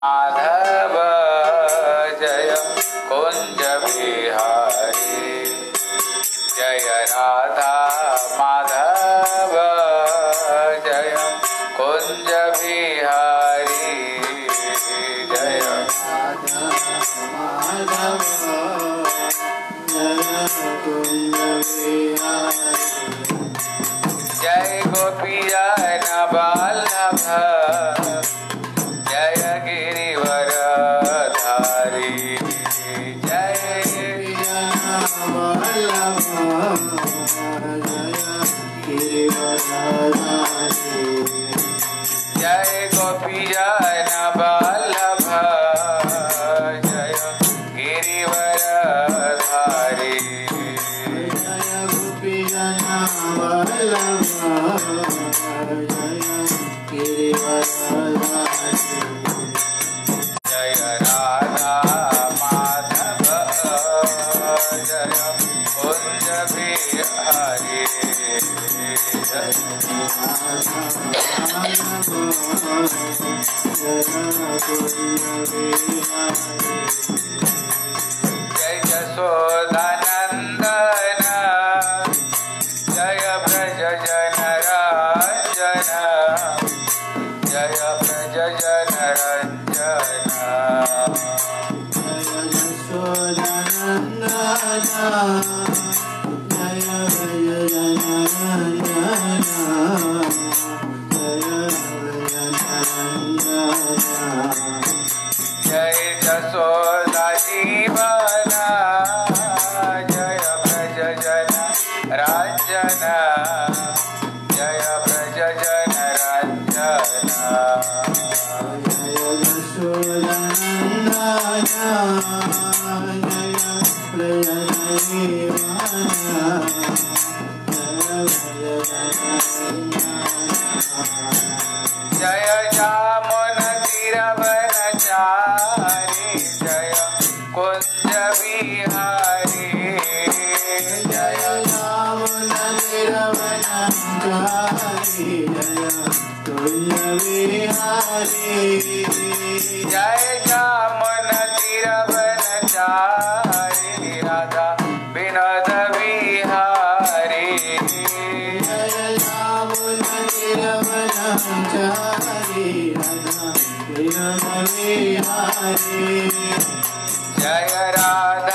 阿德。जय जशोदानन्दन जय जशोदा जय जामुन तिरवन चारी राधा विनोद बिहारी जय Radha Madhav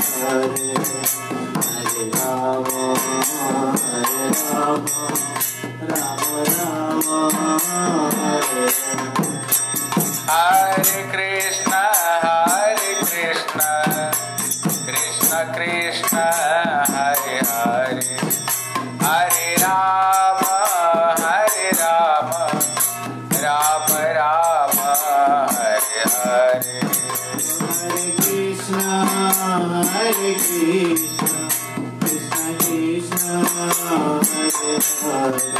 Hare Hare Rama Hare Rama Rama Krishna. Sorry.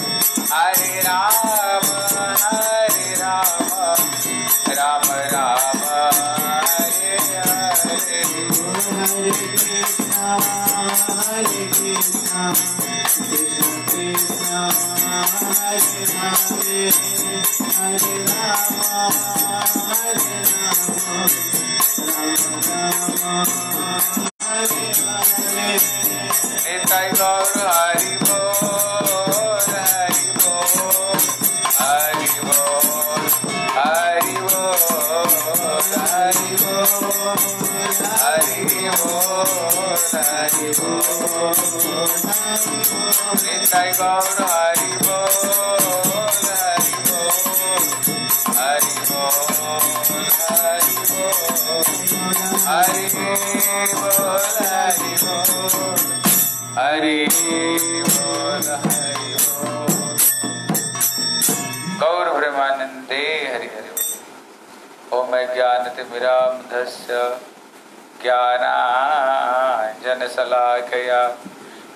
Hare Hare, Hare Hare Hari बोल हरि बोल हरि बोल, हरि गौर ब्रह्मानंदे, हरि हरि ओम ज्ञानतिमिरामधस्य ज्ञानाञ्जनशलाकया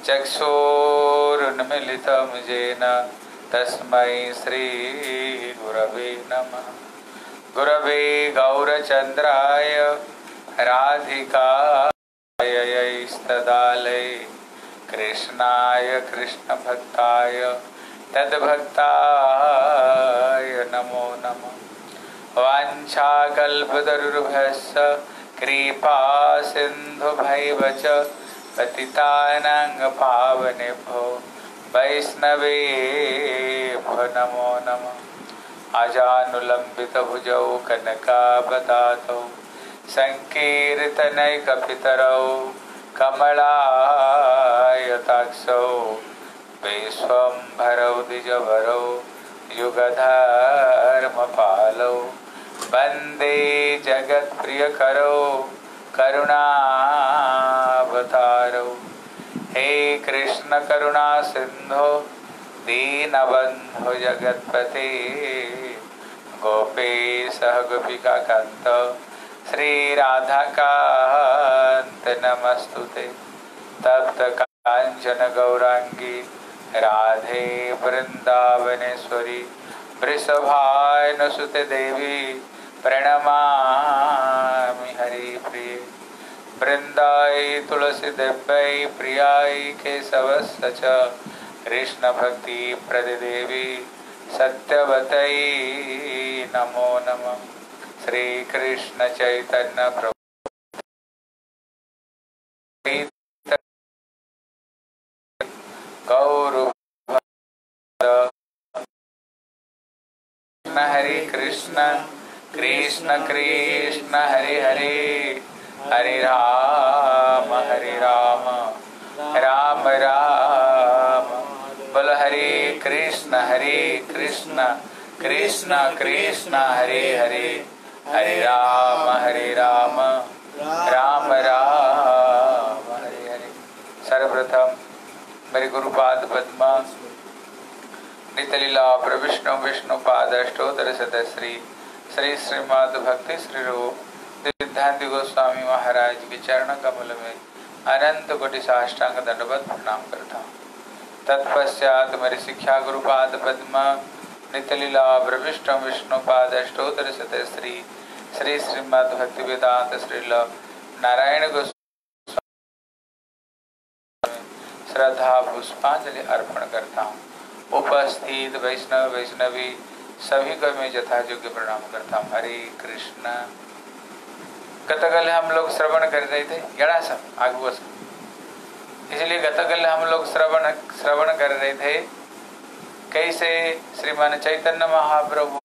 चक्षुरुन्मिलितं येन तस्मै श्रीगुरवे नमः। गुरवे गौरचन्द्राय राधिकायैस्तदालय कृष्णाय कृष्णभक्ताय, तद्भक्ताय नमो नमः। वाञ्छाकल्पतरुर्भस्य कृपा सिन्धुभैव च पतितानां पावनेभ्यो वैष्णवेभ्यो नमो नमः। अजानुलम्बितभुजौ कनकावदातौ सङ्कीर्तनैकपितरौ कमलायताक्षौ विश्वम्भरौ द्विजभरौ युगधर्मपालौ वंदे जगत्प्रियकरौ करुणावतारौ। हे कृष्ण दीनबंधु जगतपते। गोपेश गोपिका कांत श्री राधा कांत नमस्तुते। तप्त कांचन गौरांगी राधे वृंदावनेश्वरी वृषभानुसुते देवी प्रणमा हरि प्रिय वृंदाई तुलसी दिव्य प्रियाय केशवश्च कृष्णभक्ति प्रदेवी सत्यवतै नमो नमः। श्रीकृष्ण चैतन्य प्रभु। गौर हरे कृष्ण कृष्ण कृष्ण, हरे हरे। हरे राम हरे राम। राम राम। कृष्ण हरे कृष्ण कृष्ण कृष्ण हरे हरे हरे राम हरे राम राम राम हरे हरे सर्वप्रथम मेरे गुरुपाद पद्मा नितलीला प्रविष्णु विष्णु पाद अष्टोत्तर श्री श्री श्रीमद भक्ति श्री रूप सिद्धांति गोस्वामी महाराज के चरण कमल में अनंत कोटि साष्टांग दंडवत प्रणाम करता हूँ तत्पश्चात मेरी शिक्षा गुरुपाद पद्मा नितलीला पाद अष्टोत्तर श्री श्री श्रीमद भक्ति वेदांत श्रील नारायण गोस्वामी। श्रद्धा पुष्पांजलि अर्पण करता हूँ। उपस्थित वैष्णव वैष्णवी, सभी को मैं यथा योग्य प्रणाम करता हूँ। हरे कृष्ण। गतकल हम लोग श्रवण कर रहे थे? गड़ा सब आगु इसलिए गतकल हम लोग श्रवण श्रवण कर रहे थे। कैसे श्रीमान चैतन्य महाप्रभु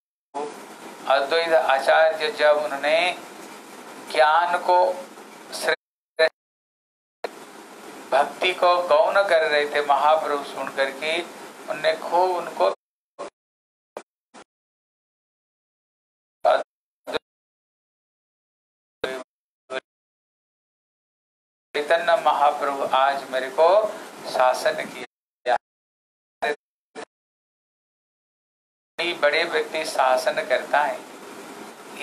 अद्वैत आचार्य जब उन्होंने ज्ञान को, भक्ति को गौन कर रहे थे महाप्रभु सुन करके उनने खूब उनको चैतन्य महाप्रभु आज मेरे को शासन किया। बड़े व्यक्ति शासन करता है।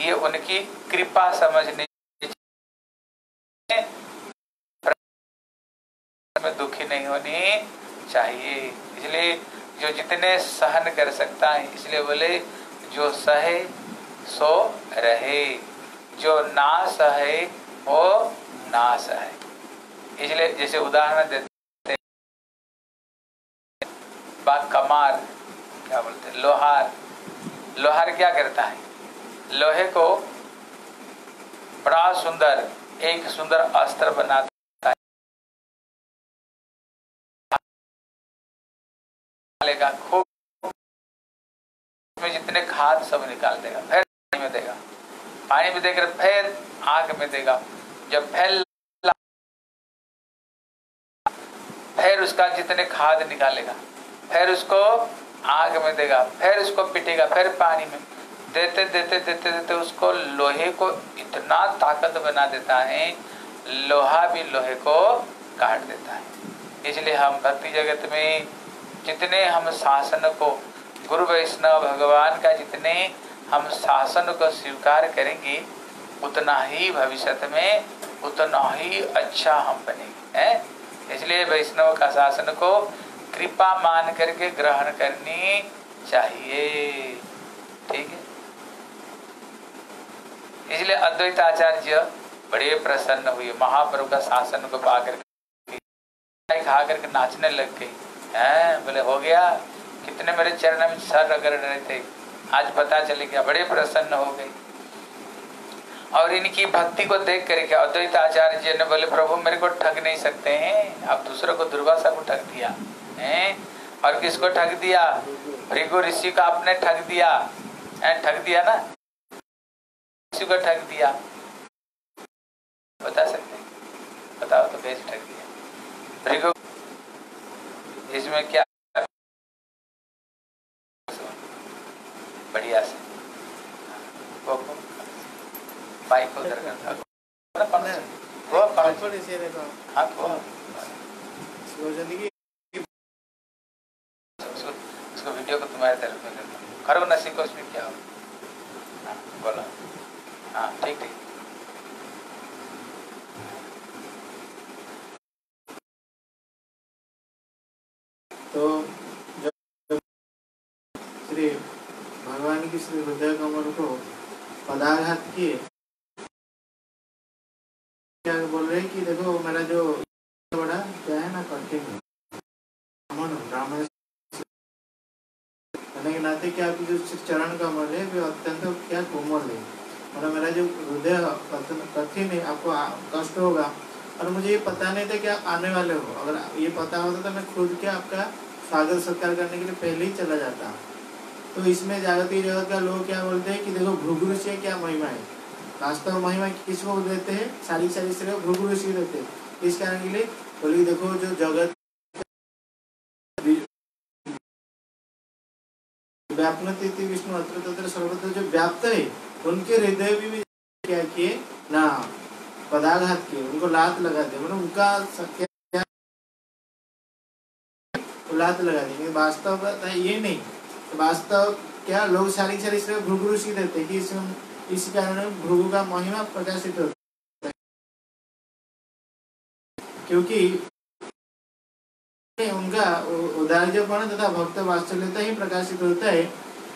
ये उनकी कृपा समझने में दुखी नहीं होनी चाहिए। इसलिए जो जितने सहन कर सकता है, इसलिए बोले, जो सहे, सो रहे। जो ना सहे, वो ना सहे। इसलिए जैसे उदाहरण देते बात कमार क्या बोलते हैं, लोहार। लोहार क्या करता है? लोहे को बड़ा सुंदर, एक सुंदर अस्त्र बनाता है। खूब में जितने खाद सब निकाल देगा, फिर पानी में देगा। पानी में देकर फिर आग में देगा। जब फैल फिर उसका जितने खाद निकालेगा, फिर उसको आग में देगा, फिर उसको पिटेगा, फिर पानी में देते देते देते देते उसको लोहे को इतना ताकत बना देता है, लोहा भी लोहे को काट देता है। इसलिए हम भक्ति जगत में जितने हम शासन को, गुरु वैष्णव भगवान का जितने हम शासन को स्वीकार करेंगे, उतना ही भविष्य में उतना ही अच्छा हम बनेंगे, हैं? इसलिए वैष्णव का शासन को कृपा मान करके ग्रहण करनी चाहिए। ठीक है? इसलिए अद्वैत आचार्य बड़े प्रसन्न हुए। महाप्रभु का शासन को पा करके खा करके नाचने लग गई हैं? बोले, हो गया? कितने मेरे चरण में सर रगड़ रहे थे। आज पता चले गया बड़े प्रसन्न हो गए। और इनकी भक्ति को देख करके अद्वैत आचार्य ने बोले, प्रभु, मेरे को ठग नहीं सकते हैं। आप दूसरों को दुर्वासा को ठग दिया हैं? और किसको ठग दिया? भृगु ऋषि को आपने ठग दिया। है ठग दिया ना? ऋषि को ठग दिया। बता सकते बताओ तो कैसे ठग दिया? भृगु इसमें क्या? बढ़िया से। वो बाइक को उधर करता वो की उसको उसको वीडियो को तुम्हारे तरफ़ में करना करो ना सीखो उसमें क्या हो। हाँ, बोलो। हाँ ठीक ठीक। तो जब श्री भगवान की श्री हृदय कमल को पदाघात किए क्या बोल रहे हैं कि देखो मेरा जो मन के नाते कि आपकी जो चरण कमल है वो अत्यंत क्या कोमल है और मेरा जो हृदय कठिन- है आपको कष्ट होगा और मुझे ये पता नहीं था कि आप आने वाले हो अगर ये पता होता तो मैं खुद के आपका स्वागत सत्कार करने के लिए पहले ही चला जाता तो इसमें जागतिक जगत का लोग क्या बोलते हैं कि देखो भृगु ऋषि क्या महिमा है वास्तव महिमा किसको देते हैं सारी सारी स्त्री भृगु ऋषि देते हैं इस कारण के लिए बोले देखो जो जगत व्यापनति विष्णु अत्र तत्र सर्वत्र जो व्याप्त है उनके हृदय भी, क्या किए? ना पदाघात किए उनको लात लगा दिए मतलब उनका स- लात लगा देंगे वास्तव ये नहीं। वास्तव क्या? लोग सारी सारी इसलिए भृगु ऋषि देते कि इस इस कारण भृगु का महिमा प्रकाशित होता क्योंकि उनका उदार्यपण तथा भक्त वात्सल्यता ही प्रकाशित होता है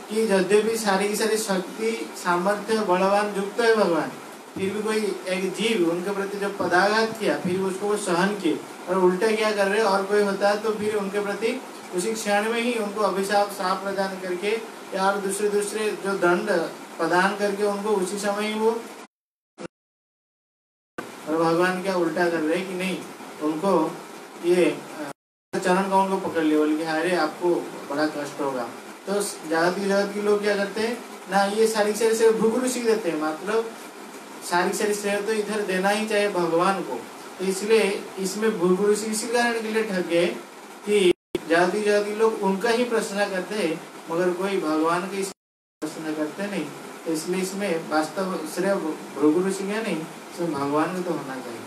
कि यद्यपि सारी की सारी शक्ति, सामर्थ्य, बलवान, युक्त है भगवान, फिर भी कोई एक जीव उनके प्रति जब पदाघात किया, फिर उसको वो सहन किए और उल्टा क्या कर रहे और कोई होता है तो फिर उनके प्रति उसी क्षण में ही उनको अभिशाप, साप प्रदान करके या और दूसरे दूसरे जो दंड प्रदान करके उनको उसी समय ही वो और भगवान क्या उल्टा कर रहे कि नहीं? उनको ये चरण को पकड़ लिया बोले कि अरे आपको बड़ा कष्ट होगा। तो जगत की जगत के लोग क्या करते हैं ना ये सारी सारी से भूगुरु ऋषि देते हैं मतलब सारी सारी श्रेय तो इधर देना ही चाहिए भगवान को। तो इसलिए इसमें भूल इसी कारण के लिए ठग गए कि जाति जाति लोग उनका ही प्रश्न करते हैं मगर कोई भगवान के प्रश्न करते नहीं। तो इसलिए इसमें वास्तव श्रेय भृगु ऋषि का नहीं इसमें भगवान का तो होना चाहिए। हाँ,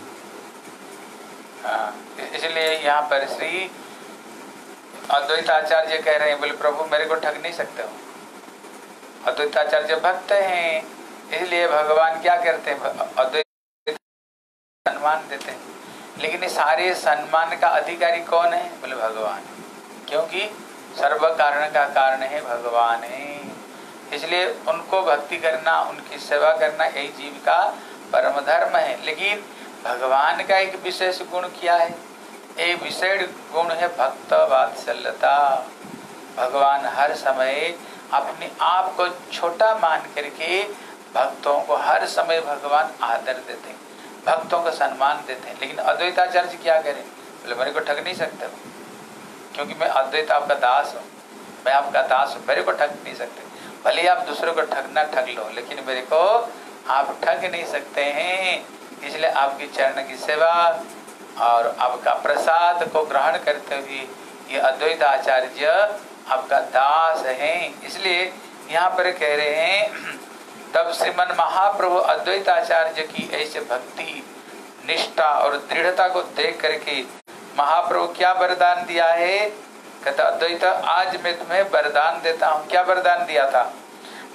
इसलिए यहाँ पर श्री अद्वैताचार्य कह रहे हैं, बोले, प्रभु, मेरे को ठग नहीं सकते हो। अद्वैताचार्य भक्त हैं। इसलिए भगवान क्या करते हैं? अद्वैत सम्मान देते हैं। लेकिन ये सारे सम्मान का अधिकारी कौन है? बोले, भगवान। क्योंकि सर्व कारण का कारण है भगवान है। इसलिए उनको भक्ति करना, उनकी सेवा करना यही जीव का परम धर्म है। लेकिन भगवान का एक विशेष गुण क्या है। एक विशेष गुण है भक्त वात्सल्यता। भगवान हर समय अपने आप को छोटा मान करके भक्तों को हर समय भगवान आदर देते हैं, भक्तों को सम्मान देते हैं। लेकिन अद्वैताचार्य क्या करें? बोले, मेरे को ठग नहीं सकते। क्योंकि मैं अद्वैत आपका दास हूँ। मैं आपका दास हूँ, मेरे को ठग नहीं सकते। भले आप दूसरों को ठगना ठग लो, लेकिन मेरे को आप ठग नहीं सकते हैं। इसलिए आपकी चरण की सेवा और आपका प्रसाद को ग्रहण करते हुए ये अद्वैत आचार्य आपका दास है। इसलिए यहाँ पर कह रहे हैं, तब श्रीमन महाप्रभु अद्वैत आचार्य की ऐसे भक्ति, निष्ठा और दृढ़ता को देख करके महाप्रभु क्या वरदान दिया है? कहता, अद्वैत, आज मैं तुम्हें वरदान देता हूँ। क्या वरदान दिया था?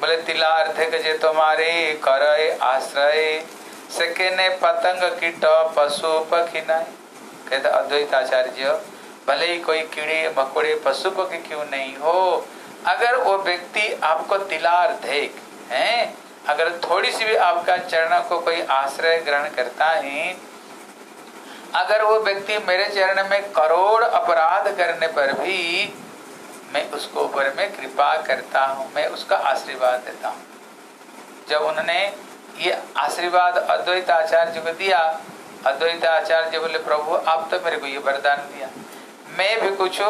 बोले तिलार्थ जे तुम्हारे कर आश्रय। सेकेने पतंग कीट पशु पक्षी कहते, अद्वैत आचार्य, भले ही कोई कीड़े, मकोड़े पशु पक्षी क्यों नहीं हो, अगर वो व्यक्ति आपको तिलार देख, है? अगर थोड़ी सी भी आपका चरण को कोई आश्रय ग्रहण करता है, अगर वो व्यक्ति मेरे चरण में करोड़ अपराध करने पर भी मैं उसको ऊपर में कृपा करता हूँ, मैं उसका आशीर्वाद देता हूँ। जब उन्होंने ये आशीर्वाद अद्वैत आचार्य को दिया। अद्वैत आचार्य बोले, प्रभु आप तो मेरे को ये वरदान दिया। मैं भी कुछ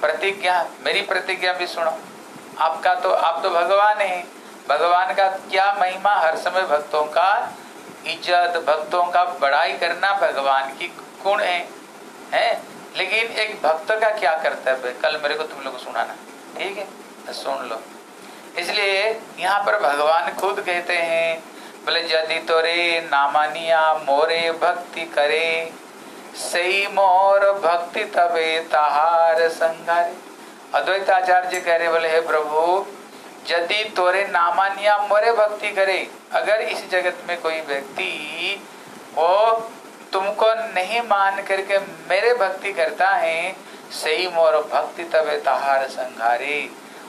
प्रतिज्ञा, मेरी प्रतिज्ञा भी सुनो। आपका तो आप तो भगवान है। भगवान का क्या महिमा हर समय भक्तों का? इज़्ज़त भक्तों का बड़ाई करना भगवान की गुण है, हैं? लेकिन एक भक्त का क्या कर्तव्य कल मेरे को तुम लोग सुनाना। ठीक है? तो सुन लो। इसलिए यहाँ पर भगवान खुद कहते हैं बोले, यदि तोरे नामानिया मोरे भक्ति करे, सही मोर भक्ति तबे तहार संगारे। अद्वैत आचार्य कह रहे, बोले, हे प्रभु, यदि तोरे नामानिया मोरे भक्ति करे, अगर इस जगत में कोई व्यक्ति वो तुमको नहीं मान करके मेरे भक्ति करता है, सही मोर भक्ति तबे तहार संघारे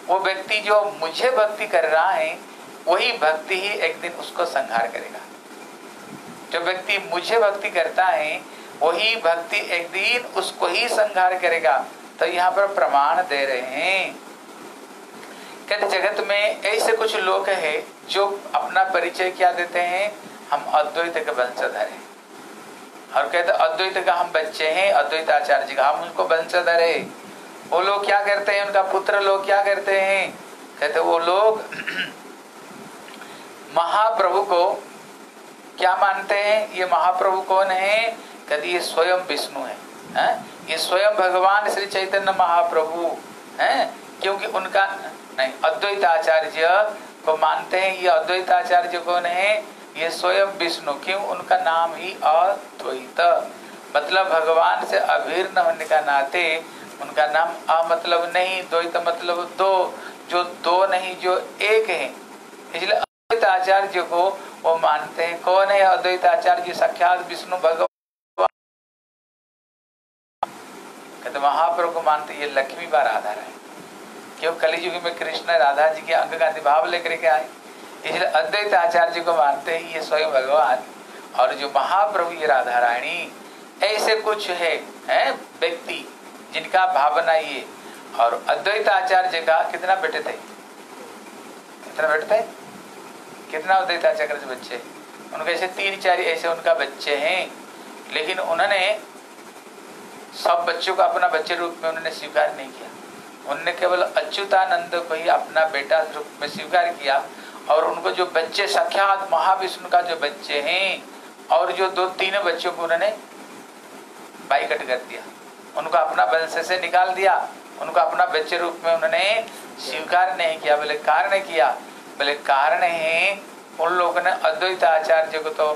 वो व्यक्ति जो मुझे भक्ति कर रहा है वही भक्ति ही एक दिन उसको संहार करेगा। जो व्यक्ति मुझे भक्ति करता है, वही भक्ति एक दिन उसको ही संहार करेगा। तो यहाँ पर प्रमाण दे रहे हैं कहते जगत में ऐसे कुछ लोग हैं जो अपना परिचय क्या देते हैं? हम अद्वैत के वंशधर हैं। और कहते अद्वैत का हम बच्चे हैं, अद्वैत आचार्य जी का। हम उनको वंशधर है। वो लोग क्या करते हैं? उनका पुत्र लोग क्या करते हैं? कहते वो लोग महाप्रभु को क्या मानते हैं? ये महाप्रभु कौन है? कभी ये स्वयं विष्णु है, है? ये स्वयं भगवान श्री चैतन्य महाप्रभु है? क्योंकि उनका नहीं अद्वैत आचार्य को मानते हैं ये अद्वैत आचार्य कौन है? ये स्वयं विष्णु क्यों? उनका नाम ही अद्वैत। मतलब भगवान से अभिन्न होने का नाते उनका नाम अ मतलब नहीं द्वैत मतलब दो जो दो नहीं जो एक है। इसलिए अद्वैत आचार्य को वो मानते हैं। कौन है अद्वैत आचार्य साक्षात विष्णु भगवान। कहते महाप्रभु को मानते ये लक्ष्मी बार आधार है। क्यों? कलियुग में कृष्ण राधा जी के अंग का भाव लेकर के आए। इसलिए अद्वैत आचार्य को मानते हैं ये स्वयं भगवान। और जो महाप्रभु ये राधा रानी ऐसे कुछ है, है व्यक्ति जिनका भावना ये। और अद्वैत आचार्य का कितना बेटे थे? कितना बेटे थे? कितना अद्वैत आचार्य के बच्चे? उनके ऐसे तीन चार ऐसे उनका बच्चे हैं। लेकिन उन्होंने सब बच्चों को अपना बच्चे रूप में उन्होंने स्वीकार नहीं किया। उन्होंने केवल अच्युतानंद को ही अपना बेटा रूप में स्वीकार किया और उनको जो बच्चे, सख्यात महाविष्णु का जो बच्चे हैं और जो दो तीन बच्चों को उन्होंने बाइकट कर दिया। उनको अपना वंश से निकाल दिया। उनको अपना बच्चे रूप में उन्होंने स्वीकार नहीं किया बोले कारण किया। बोले, कारण है, उन लोगों ने अद्वैत आचार्य को तो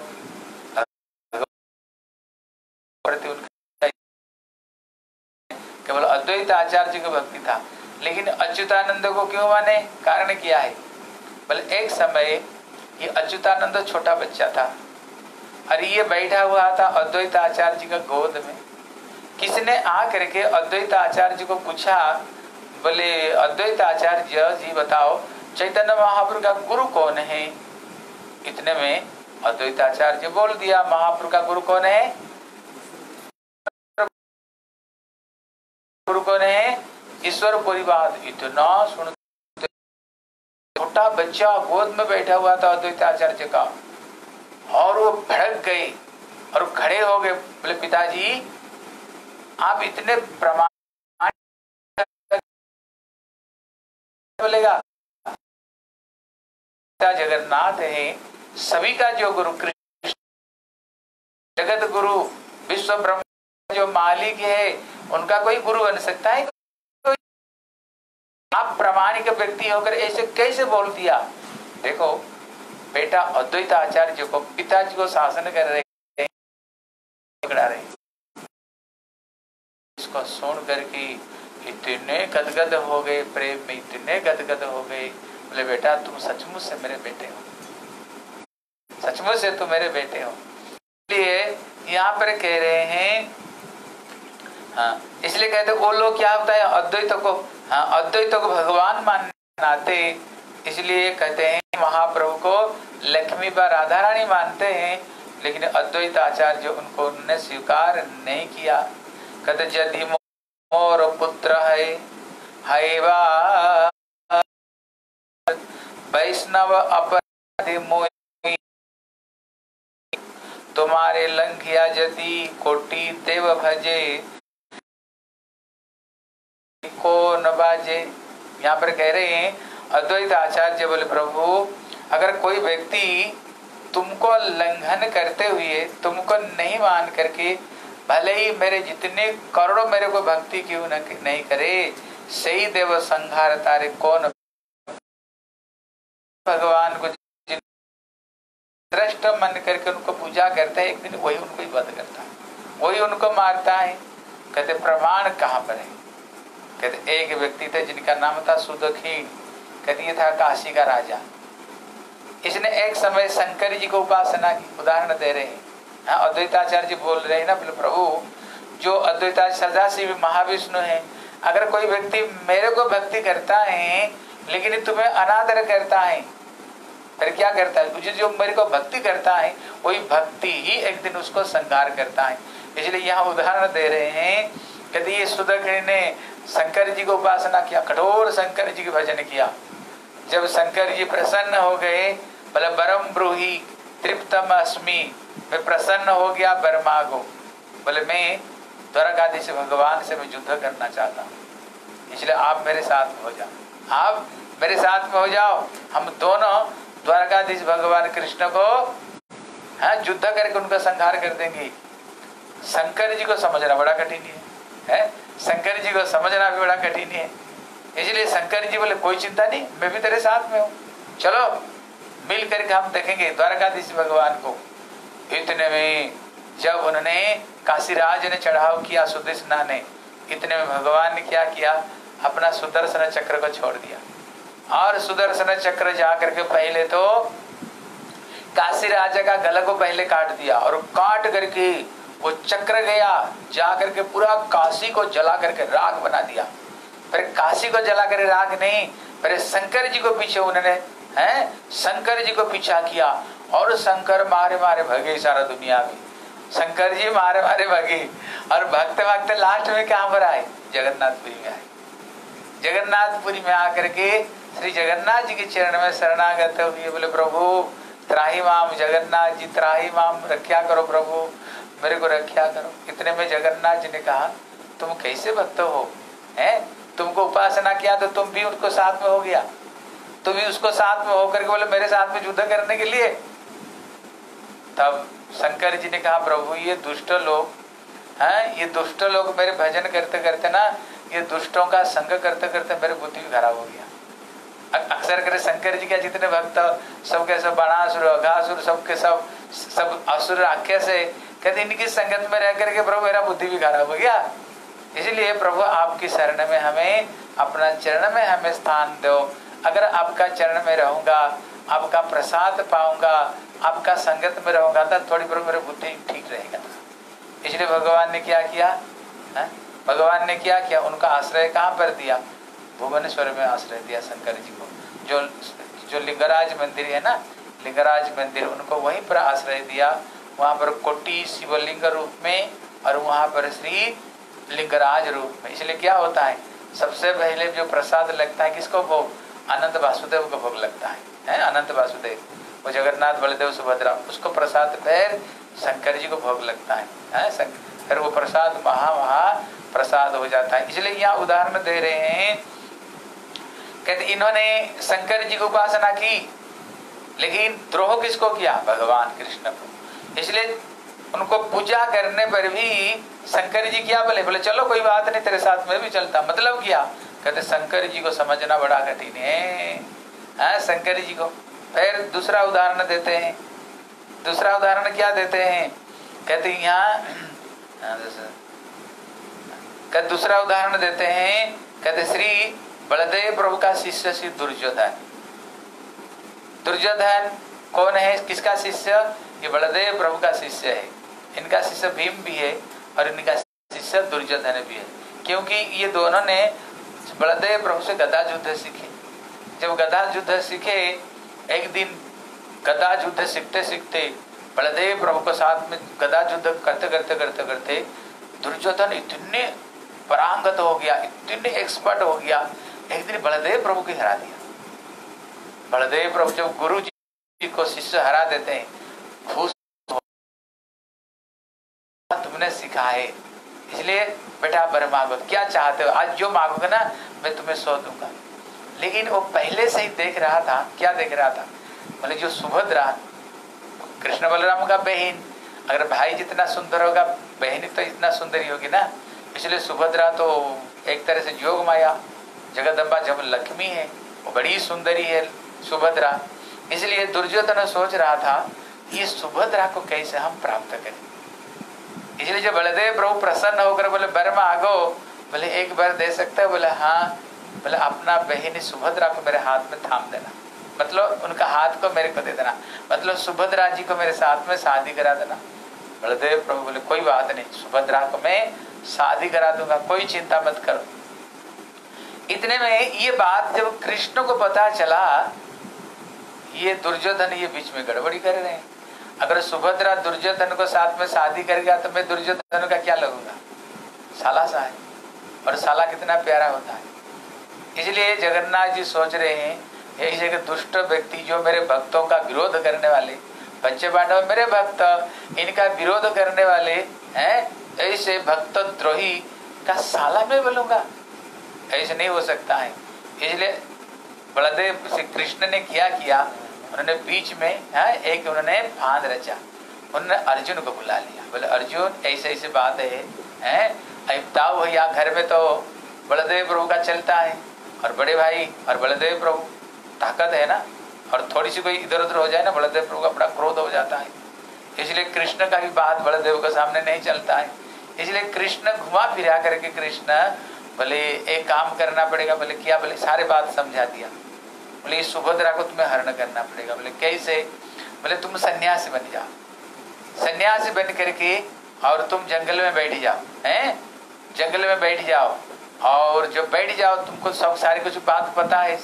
केवल अद्वैत आचार्य को भक्ति था। लेकिन अच्युतानंद को क्यों माने? कारण किया है? बोले, एक समय ये अच्युतानंद छोटा बच्चा था और ये बैठा हुआ था अद्वैत आचार्य का गोद में। किसने आ करके अद्वैत आचार्य को पूछा, बोले, अद्वैत आचार्य जी बताओ चैतन्य महाप्रभु का गुरु कौन है? इतने में अद्वैत आचार्य बोल दिया, महाप्रभु का गुरु कौन है? गुरु कौन है? ईश्वर परिवार। इतना सुन छोटा बच्चा गोद में बैठा हुआ था अद्वैत आचार्य का। और वो भड़क गए और खड़े हो गए, बोले, पिताजी, आप इतने प्रमाण बोलेगा जगन्नाथ है, सभी का जो गुरु कृष्ण, जगत गुरु, विश्व ब्रह्म जो मालिक है, उनका कोई गुरु बन सकता है? आप प्रमाणिक व्यक्ति होकर ऐसे कैसे बोल दिया? देखो, बेटा अद्वैत आचार्य को, पिताजी को शासन कर रहे रहे इसको सुन करके इतने गदगद हो गए, प्रेम में इतने गदगद हो गए। बोले, बेटा, तुम सचमुच से मेरे बेटे हो। सचमुच से तुम मेरे बेटे हो। इसलिए यहाँ पर कह रहे हैं हाँ इसलिए कहते वो लोग, क्या होता है? अद्वैत को हाँ अद्वैत को भगवान मानते इसलिए कहते हैं, महाप्रभु को लक्ष्मी व राधा रानी मानते हैं। लेकिन अद्वैत आचार्य उनको उन्होंने स्वीकार नहीं किया। कहते यदि मोर पुत्र है हैवा वैष्णव अपराधि मोहि। तुम्हारे लंघिया जति कोटि देव भजे। को न बाजे? यहाँ पर कह रहे हैं, अद्वैत आचार्य बोले, प्रभु, अगर कोई व्यक्ति तुमको लंघन करते हुए तुमको नहीं मान करके भले ही मेरे जितने करोड़ों मेरे को भक्ति क्यों नहीं करे, सही देव संहार तारे कौन भगवान को दृष्ट मन करके उनको पूजा करता है, एक दिन वही उनको ही वध करता है। वही उनको मारता है। कहते, प्रमाण कहाँ पर है? कहते, एक व्यक्ति थे जिनका नाम था सुदखीण कहते, ये था काशी का राजा। इसने एक समय शंकर जी को उपासना की, उदाहरण दे रहे हैं। हाँ अद्वैताचार्य जी बोल रहे हैं ना, बोले, प्रभु, जो अद्वैता अद्वैताचार्य सदाशिव, महाविष्णु है, अगर कोई व्यक्ति मेरे को भक्ति करता है, लेकिन तुम्हें अनादर करता है फिर क्या करता है? तुझे जो मेरे को भक्ति करता है, वही भक्ति ही एक दिन उसको संगार करता है। इसलिए यहाँ उदाहरण दे रहे हैं कहते ये सुदखिणी ने शंकर जी को उपासना किया, कठोर शंकर जी के भजन किया, जब शंकर जी प्रसन्न हो गए, बोले, बरम ब्रूही, तृप्तम अस्मी। मैं प्रसन्न हो गया बर्मा को। बोले, मैं द्वारकाधीश भगवान से मैं युद्ध करना चाहता हूँ। इसलिए आप मेरे साथ में हो जाओ। आप मेरे साथ में हो जाओ। हम दोनों द्वारकाधीश भगवान कृष्ण को हाँ युद्ध करके उनका संहार कर देंगे। शंकर जी को समझना बड़ा कठिन है, है? शंकर जी को समझना भी बड़ा कठिन है। इसलिए शंकर जी बोले कोई चिंता नहीं मैं भी तेरे साथ में हूँ। चलो मिल करके हम देखेंगे द्वारकाधीश भगवान को। इतने में जब उन्होंने काशीराज ने चढ़ाव किया सुदेशना ने इतने में भगवान ने क्या किया? अपना सुदर्शन चक्र को छोड़ दिया। और सुदर्शन चक्र जा करके पहले तो काशी राजा का गला को पहले काट दिया और काट करके वो चक्र गया जा करके पूरा काशी को जला करके राग बना दिया। फिर काशी को जला कर राग नहीं फिर शंकर जी को पीछे उन्होंने, हैं, शंकर जी को पीछा किया और शंकर मारे मारे भगे सारा दुनिया में। शंकर जी मारे मारे भगे और भक्त भक्त लास्ट में क्या पर आए? जगन्नाथपुरी में आए। जगन्नाथपुरी में आकर के श्री जगन्नाथ जी के चरण में शरणागत हुए बोले, प्रभु, त्राही माम, जगन्नाथ जी, त्राही माम, रक्षा करो प्रभु, मेरे को रक्षा करो। इतने में जगन्नाथ जी ने कहा, तुम कैसे भक्त हो? हैं? तुमको उपासना किया तो तुम भी उसको साथ में हो गया। तुम भी उसको साथ में होकर के बोले, मेरे साथ में युद्ध करने के लिए। तब शंकर जी ने कहा, प्रभु, ये दुष्ट लोग, है? ये दुष्ट लोग मेरे भजन करते करते ना, ये दुष्टों का संग करते करते मेरे बुद्धि भी खराब हो गया। अक्सर करे शंकर जी का जितने भक्त सबके सब बाणासुर, अघासुर, सबके सब सब असुर आख्या से, कहते इनकी संगत में रह करके प्रभु मेरा बुद्धि भी खराब हो गया। इसलिए प्रभु आपकी शरण में हमें, अपना चरण में हमें स्थान दो। अगर आपका चरण में रहूँगा, आपका प्रसाद पाऊँगा, आपका संगत में रहूँगा तो थोड़ी प्रभु मेरी बुद्धि ठीक रहेगा। इसलिए भगवान ने क्या किया? है? भगवान ने क्या किया? उनका आश्रय कहाँ पर दिया? भुवनेश्वर में आश्रय दिया शंकर जी को। जो जो लिंगराज मंदिर है ना लिंगराज मंदिर उनको वहीं पर आश्रय दिया। वहाँ पर कोटि शिवलिंग रूप में और वहाँ पर श्री लिंगराज रूप में। इसलिए क्या होता है सबसे पहले जो प्रसाद लगता है किसको? भोग अनंत वासुदेव को भोग लगता है है? अनंत वासुदेव। वो जगन्नाथ बलदेव सुभद्रा उसको प्रसाद फिर शंकर जी को भोग लगता है, है? फिर वो प्रसाद महा महा प्रसाद हो जाता है। इसलिए यहाँ उदाहरण दे रहे हैं कहते इन्होंने शंकर जी को उपासना की लेकिन द्रोह किसको किया? भगवान कृष्ण को। इसलिए उनको पूजा करने पर भी शंकर जी क्या बोले? बोले चलो कोई बात नहीं तेरे साथ में भी चलता। मतलब क्या? कहते शंकर जी को समझना बड़ा कठिन है। हाँ, शंकर जी को। फिर दूसरा उदाहरण देते हैं। दूसरा उदाहरण क्या देते हैं? कहते यहाँ हाँ, दूसरा उदाहरण देते हैं। कहते श्री बलदेव प्रभु का शिष्य श्री दुर्योधन। दुर्योधन कौन है? किसका शिष्य? ये बलदेव प्रभु का शिष्य है। इनका शिष्य भीम भी है और इनका शिष्य दुर्योधन भी है। क्योंकि ये दोनों ने बलदेव प्रभु से गदा युद्ध सीखे। जब गदा युद्ध सीखे, एक दिन गदा युद्ध सीखते सीखते बलदेव प्रभु के साथ में गदा युद्ध करते करते करते करते दुर्योधन इतने परांगत हो गया, इतने एक्सपर्ट हो गया एक दिन बलदेव प्रभु को हरा दिया। बलदेव प्रभु जब गुरु जी को शिष्य हरा देते हैं, खुश तुमने सिखाए इसलिए बेटा बर मांगो, क्या चाहते हो? आज जो मांगोगे ना, मैं तुम्हें सौ दूँगा। लेकिन वो पहले से ही देख रहा था, क्या देख रहा था? बोले, जो सुभद्रा, कृष्ण बलराम का बहन, अगर भाई जितना सुंदर होगा, बहन तो इतना सुंदर ही होगी ना। इसलिए सुभद्रा तो एक तरह से जोग माया। जगदम्बा जब लक्ष्मी है, वो बड़ी सुंदरी है, सुभद्रा। इसलिए दुर्योधन सोच रहा था, ये सुभद्रा को कैसे हम प्राप्त करें? इसलिए जब बलदेव प्रभु प्रसन्न होकर बोले बर्मा आगो। बोले, एक बार दे सकते हो? बोले हाँ। बोले, अपना बहनी सुभद्रा को मेरे हाथ में थाम देना। मतलब उनका हाथ को मेरे को दे देना। मतलब सुभद्रा जी को मेरे साथ में शादी करा देना। बलदेव प्रभु बोले, कोई बात नहीं, सुभद्रा को मैं शादी करा दूँगा, कोई चिंता मत करो। इतने में ये बात जब कृष्ण को पता चला, ये दुर्योधन ये बीच में गड़बड़ी कर रहे हैं। अगर सुभद्रा दुर्योधन को साथ में शादी कर गया तो मैं दुर्योधन का क्या लगूँगा? साला सा है। और साला कितना प्यारा होता है। इसलिए जगन्नाथ जी सोच रहे हैं यही जगह दुष्ट व्यक्ति जो मेरे भक्तों का विरोध करने वाले बच्चे पांडव मेरे भक्त, इनका विरोध करने वाले, हैं, ऐसे भक्त द्रोही का साला मैं बोलूँगा ऐसे नहीं हो सकता है। इसलिए बलदेव श्री कृष्ण ने क्या किया? उन्होंने बीच में, है, एक उन्होंने फांद रचा। उन्होंने अर्जुन को बुला लिया। बोले, अर्जुन, ऐसे ऐसे बात है, हैं, अब भैया, घर में तो बलदेव प्रभु का चलता है। और बड़े भाई, और बलदेव प्रभु, ताकत है ना? और थोड़ी सी कोई इधर उधर हो जाए ना, बलदेव प्रभु का बड़ा क्रोध हो जाता है। इसलिए कृष्ण का भी बात बलदेव के सामने नहीं चलता है। इसलिए कृष्ण घुमा फिरा करके कृष्ण बोले एक काम करना पड़ेगा बोले क्या बोले सारे बात समझा दिया। बोले सुभद्रा को तुम्हें हरण करना पड़ेगा बोले कैसे बोले तुम सन्यासी बन जाओ। सन्यासी बन करके और तुम जंगल में बैठ जाओ, हैं? जंगल में बैठ जाओ और जो बैठ जाओ, तुमको सब सारी कुछ बात पता है।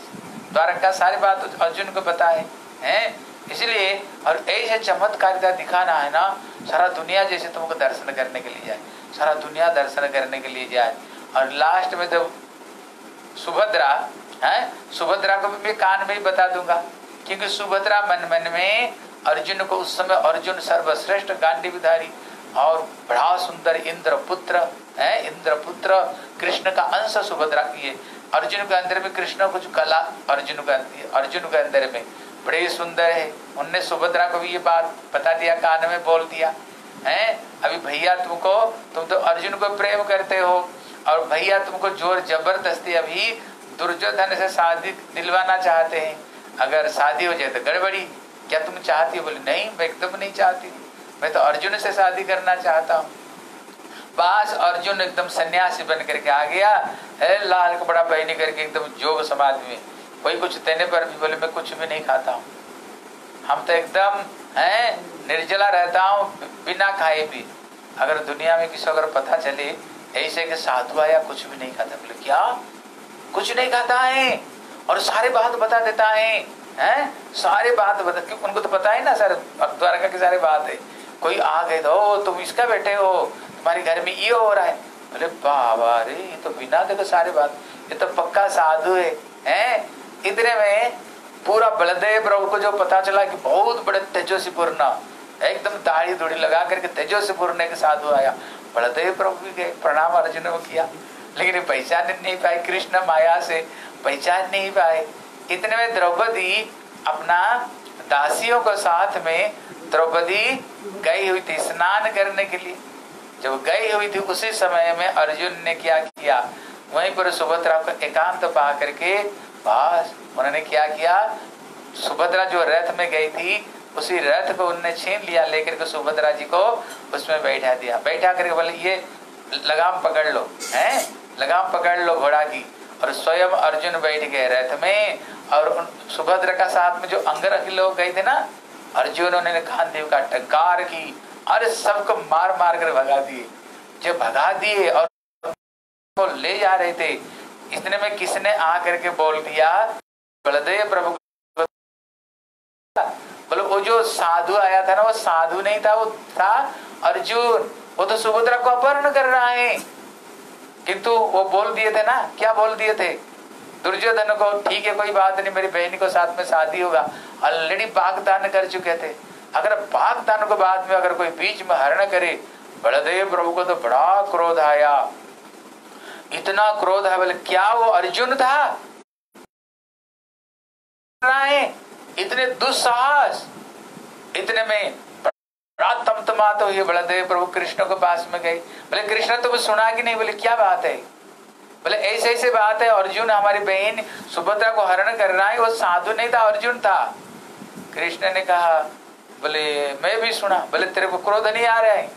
द्वारका सारी बात अर्जुन को पता है, हैं? इसलिए और ऐसे चमत्कारिता दिखाना है ना, सारा दुनिया जैसे तुमको दर्शन करने के लिए जाए, सारा दुनिया दर्शन करने के लिए जाए। और लास्ट में जब सुभद्रा, है? सुभद्रा को भी मैं कान में ही बता दूँगा, क्योंकि सुभद्रा मन मन में अर्जुन को उस समय अर्जुन सर्वश्रेष्ठ गांडीविधारी और बड़ा सुंदर इंद्र पुत्र है? इंद्र पुत्र कृष्ण का अंश सुभद्रा की अर्जुन के अंदर में कृष्ण कुछ कला अर्जुन का अर्जुन के अंदर में। बड़े सुंदर है। उनने सुभद्रा को भी ये बात बता दिया, कान में बोल दिया, है? अभी भैया तुमको, तुम तो अर्जुन को प्रेम करते हो। और भैया तुमको ज़ोर ज़बरदस्ती अभी दुर्योधन से शादी दिलवाना चाहते हैं। अगर शादी हो जाए तो गड़बड़ी। क्या तुम चाहती हो? बोले, नहीं, मैं एकदम नहीं चाहती। मैं तो अर्जुन से शादी करना चाहता हूँ। बस अर्जुन एकदम सन्यासी बन करके आ गया। है लाल कपड़ा पहने करके एकदम जोग समाधि में। कोई कुछ देने पर भी बोले, मैं कुछ भी नहीं खाता हूँ। हम तो एकदम, है, निर्जला रहता हूँ, बिना खाए भी। अगर दुनिया में किसी अगर पता चले ऐसे के साधु आया, कुछ भी नहीं खाता। बोले, क्या? कुछ नहीं खाता है? और सारे बात बता देता है, हैं? सारे बात बता क्योंकि उनको तो पता है ना सर द्वारका की सारे बात है। कोई आ गए तो तुम इसका बैठे हो, तुम्हारे घर में ये हो रहा है। बोले, बाबा रे, ये तो बिना के तो सारे बात, ये तो पक्का साधु है, हैं? इतने में पूरा बलदेव प्रभु को जो पता चला कि बहुत बड़े तेजस्वी पूर्ण एकदम दाढ़ी दूढ़ी लगा करके तेजस्वी पूर्ण एक साधु आया बलदेव प्रभु भी गए प्रणाम अर्जुन को किया। लेकिन पहचान नहीं पाए, कृष्ण माया से पहचान नहीं पाए। इतने में द्रौपदी अपना दासियों को साथ में द्रौपदी गई हुई थी स्नान करने के लिए। जब गई हुई थी उसी समय में अर्जुन ने क्या किया? वहीं पर सुभद्रा को एकांत पा करके बस, उन्होंने क्या किया? सुभद्रा जो रथ में गई थी उसी रथ को उनने छीन लिया, लेकर के सुभद्रा जी को उसमें बैठा दिया। बैठा करके बोले, ये लगाम पकड़ लो, हैं? लगाम पकड़ लो घोड़ा की। और स्वयं अर्जुन बैठ गए रथ में, और सुभद्रा का साथ में जो अंगरख लोग गए थे ना, अर्जुन उन्होंने खानदेव का टंकार की अरे सबको मार मार कर भगा दिए। जो भगा दिए और को ले जा रहे थे इतने में किसने आ करके बोल दिया? बलदेव प्रभु बोलो, वो जो साधु आया था ना, वो साधु नहीं था, वो था अर्जुन। वो तो सुभद्रा को अपहरण कर रहा है। किंतु वो बोल दिए थे ना, क्या बोल दिए थे? दुर्योधन को, ठीक है, कोई बात नहीं, मेरी बहन को साथ में शादी होगा। ऑलरेडी बागदान कर चुके थे। अगर बागदान को बाद में अगर कोई बीच में हरण करे, बलदेव प्रभु को तो बड़ा क्रोध आया। इतना क्रोध है, बोले, क्या वो अर्जुन था? इतने दुस्साहस, इतने में तमतमा तो ये बलदेव प्रभु कृष्ण के पास में गए। बोले, कृष्ण, तुम सुना कि नहीं? बोले, क्या बात है? बोले, ऐसे ऐसे बात है, अर्जुन हमारी बहन सुभद्रा को हरण कर रहा है, वो साधु नहीं था, अर्जुन था। कृष्ण ने कहा, बोले, मैं भी सुना। बोले, तेरे को क्रोध नहीं आ रहा है?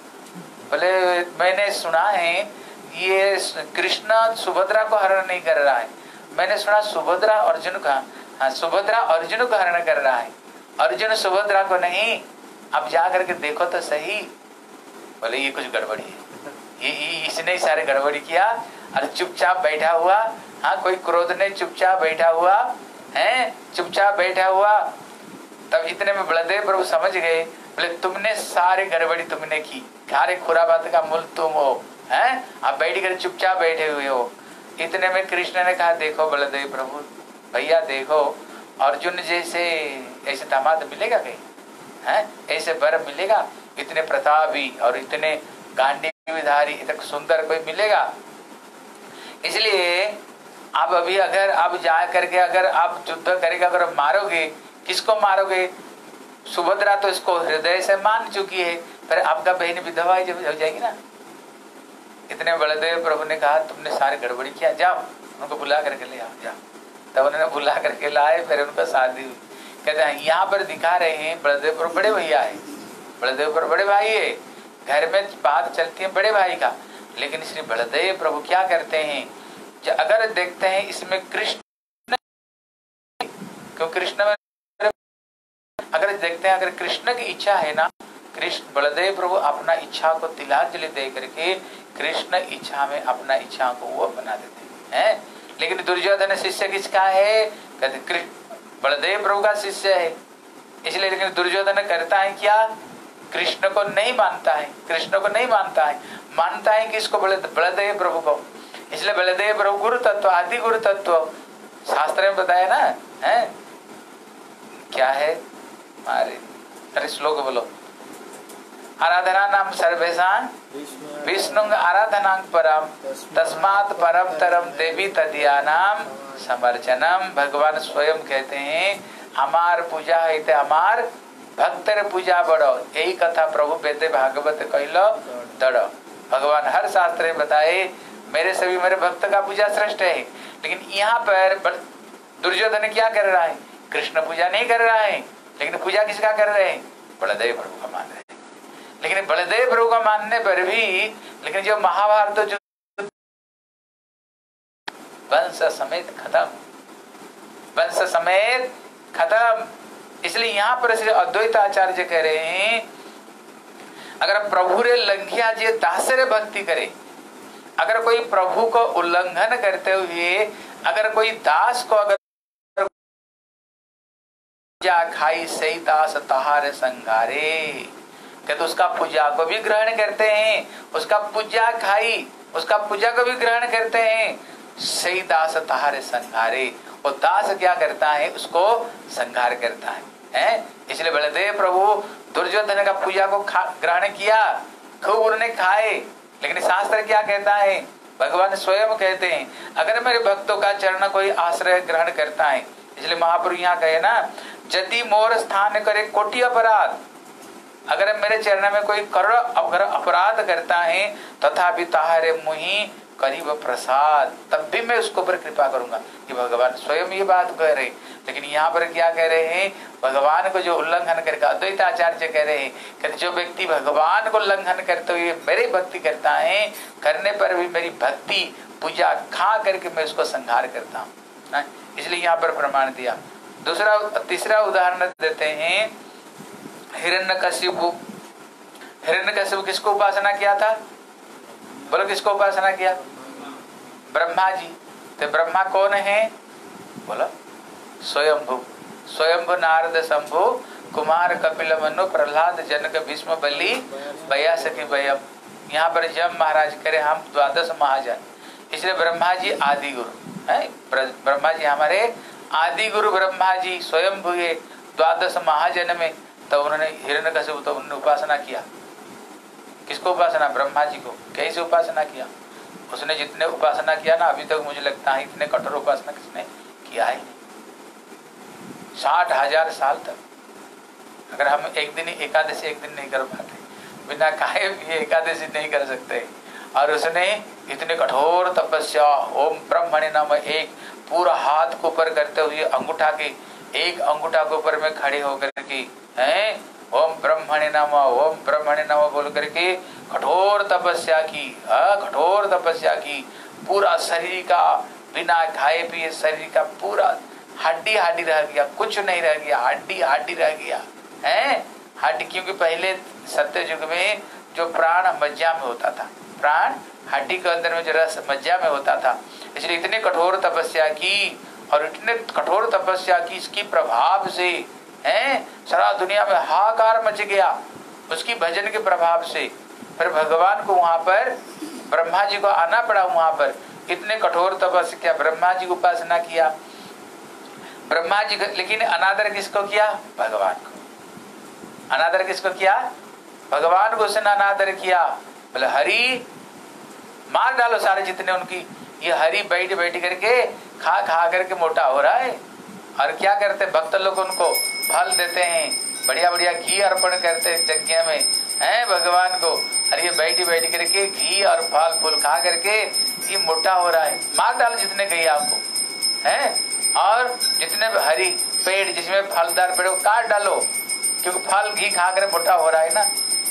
बोले, मैंने सुना है, ये कृष्ण सुभद्रा को हरण नहीं कर रहा है। मैंने सुना सुभद्रा अर्जुन का हाँ सुभद्रा अर्जुन को हरण कर रहा है। अर्जुन सुभद्रा को नहीं अब जा करके देखो तो सही। बोले ये कुछ गड़बड़ी है। ये, ये इसने सारे गड़बड़ी किया और चुपचाप बैठा हुआ हाँ कोई क्रोध नहीं चुपचाप बैठा हुआ है चुपचाप बैठा हुआ। तब इतने में बलदेव प्रभु समझ गए बोले तुमने सारे गड़बड़ी तुमने की। सारे खुराबात का मूल तुम हो हैं? आप बैठ कर चुपचाप बैठे हुए हो। इतने में कृष्ण ने कहा देखो बलदेव प्रभु भैया देखो, अर्जुन जैसे, ऐसे दामाद मिलेगा कहीं है? ऐसे बर मिलेगा? इतने प्रतापी और इतने गांडीधारी इतने सुंदर कोई मिलेगा? इसलिए, आप अभी अगर, आप जा करके अगर आप युद्ध करेगा, अगर मारोगे, किसको मारोगे? सुभद्रा तो इसको हृदय से मान चुकी है, पर आपका बहन विधवा जब हो जाएगी ना। इतने बड़ेदेव प्रभु ने कहा, तुमने सारे गड़बड़ी किया, जाओ, उनको बुला करके ले आओ, जाओ। तब उन्होंने बुला करके लाए, फिर उनका शादी हुई। कहते हैं, यहाँ पर दिखा रहे हैं बड़ेदेव प्रभु बड़े भैया है। बड़ेदेव प्रभु बड़े भाई है। घर में बात चलती है बड़े भाई का। लेकिन श्री बलदेव प्रभु क्या करते हैं? जो, अगर देखते हैं इसमें कृष्ण क्यों कृष्ण में अगर देखते हैं, अगर कृष्ण की इच्छा है ना, कृष्ण, बलदेव प्रभु अपना इच्छा को तिलांजलि दे करके कृष्ण इच्छा में अपना इच्छा को वो बना देते हैं? लेकिन दुर्योधन शिष्य किसका है? कहते बलदेव प्रभु का शिष्य है। इसलिए लेकिन दुर्योधन करता है क्या? कृष्ण को नहीं मानता है। कृष्ण को नहीं मानता है। मानता है किसको बलदेव प्रभु को। इसलिए बलदेव प्रभु गुरु तत्व, आदि गुरु तत्व। शास्त्र में बताया ना? है? क्या है? अरे अरे श्लोक बोलो। आराधना नाम सर्वेशा विष्णु आराधना परम तस्मात परम तरम देवी तदिया नाम समर्चनम भगवान स्वयं कहते हैं हमार पूजा है हमार भक्तर पूजा बड़ो यही कथा प्रभु वेद भागवत कहलो, दड़ो। भगवान हर शास्त्र में बताए, मेरे सभी मेरे भक्त का पूजा श्रेष्ठ है। लेकिन यहाँ पर दुर्योधन क्या कर रहा है? कृष्ण पूजा नहीं कर रहा है, लेकिन पूजा किसका कर रहे हैं? बलदेव प्रभु का मान रहे लेकिन बलदेव प्रभु का मानने पर भी, लेकिन जो महाभारत जो वंश समेत खत्म, वंश समेत खत्म, इसलिए यहाँ पर अद्वैत आचार्य कह रहे हैं, अगर प्रभु रे लंघिया जे दासरे भक्ति करे, अगर कोई प्रभु को उल्लंघन करते हुए, अगर कोई दास को अगर पूजा खाई सही दास तहार संगारे कहते तो उसका पूजा को भी ग्रहण करते हैं, उसका पूजा खाई, उसका पूजा को भी ग्रहण करते हैं। सही दास तहारे संघारे वो दास क्या करता है, उसको संघार करता है, हैं? इसलिए बलदेव प्रभु दुर्योधन का पूजा को ग्रहण किया, खूब उन्होंने खाए, लेकिन शास्त्र क्या कहता है, भगवान स्वयं कहते हैं, अगर मेरे भक्तों का चरण कोई आश्रय ग्रहण करता है, इसलिए महापुरुष यहाँ कहे ना यदि मोर स्थान करे कोटि अपराध अगर मेरे चरण में कोई करोड़ अगर अपराध करता है तथा भी ताहरे मुही करीब प्रसाद तब भी मैं उसको ऊपर कृपा करूँगा कि भगवान स्वयं ये बात कह रहे लेकिन यहाँ पर क्या कह रहे हैं? भगवान को जो उल्लंघन करके अद्वैत आचार्य कह रहे हैं कि जो व्यक्ति भगवान को उल्लंघन करते हुए मेरी भक्ति करता है करने पर भी मेरी भक्ति पूजा खा करके मैं उसको संहार करता हूँ। हाँ, इसलिए यहाँ पर प्रमाण दिया। दूसरा तीसरा उदाहरण देते हैं। हिरण्य कश्यप हिरण्य कश्यप किसको उपासना किया था? बोलो, किसको उपासना किया? ब्रह्मा जी तो ब्रह्मा कौन है? बोलो, स्वयंभु। स्वयंभु नारद शंभु, कुमार कपिल मनु, प्रहलाद जनक भीष्म बलि बया सखी बयम। यहाँ पर जब महाराज करे हम द्वादश महाजन। इसलिए ब्रह्मा जी आदि गुरु है? ब्रह्मा जी हमारे आदि गुरु ब्रह्मा जी स्वयं हुए द्वादश महाजन में तो उन्होंने हिरण कश्यप तो उन्होंने उपासना किया। किसको उपासना? ब्रह्मा जी को। कैसे उपासना किया? उसने जितने उपासना किया ना, अभी तक मुझे लगता है इतने कठोर उपासना किसने किया ही साठ हज़ार साल तक। अगर हम एक दिन एकादशी एक दिन नहीं कर पाते, बिना खाए ये एकादशी नहीं कर सकते। और उसने इतने कठोर तपस्या, ओम ब्रह्मणि नाम एक पूरा हाथ को ऊपर करते हुए अंगूठा के एक अंगूठा के ऊपर में खड़े होकर के, हैं? ओम ब्रह्मणि नम, ओम ब्रह्मणि नम बोल करके कठोर तपस्या की कठोर तपस्या की। पूरा शरीर का, बिना खाए पिए शरीर का पूरा हड्डी हड्डी रह गया, कुछ नहीं रह गया, हड्डी हड्डी रह गया, है? हड्डी क्योंकि पहले सत्य युग में जो प्राण मज्जा में होता था, प्राण हड्डी के अंदर में जो रस मज्जा में होता था, इसलिए इतने कठोर तपस्या की और इतने कठोर तपस्या की, इसकी प्रभाव से, हैं? सारा दुनिया में हाकार मच गया उसकी भजन के प्रभाव से। फिर भगवान को वहाँ पर, ब्रह्मा जी को आना पड़ा वहाँ पर। इतने कठोर तपस्या, ब्रह्मा जी को उपासना किया। ब्रह्मा जी लेकिन अनादर किसको किया? भगवान को। अनादर किसको किया? भगवान को उसने अनादर किया। बोले, हरि, मार डालो सारे जितने उनकी। ये हरि बैठ बैठ करके खा खा करके मोटा हो रहा है। और क्या करते? भक्त लोग उनको फल देते हैं। बढ़िया बढ़िया घी अर्पण करते हैं यज्ञ में। है भगवान को? और ये बैठी बैठी करके घी और फल, फूल खा करके ये मोटा हो रहा है। मार डालो जितने गई आपको। है? और जितने हरी पेड़, जिसमें फलदार पेड़ काट डालो। क्योंकि फल, घी खा कर मोटा हो रहा है ना।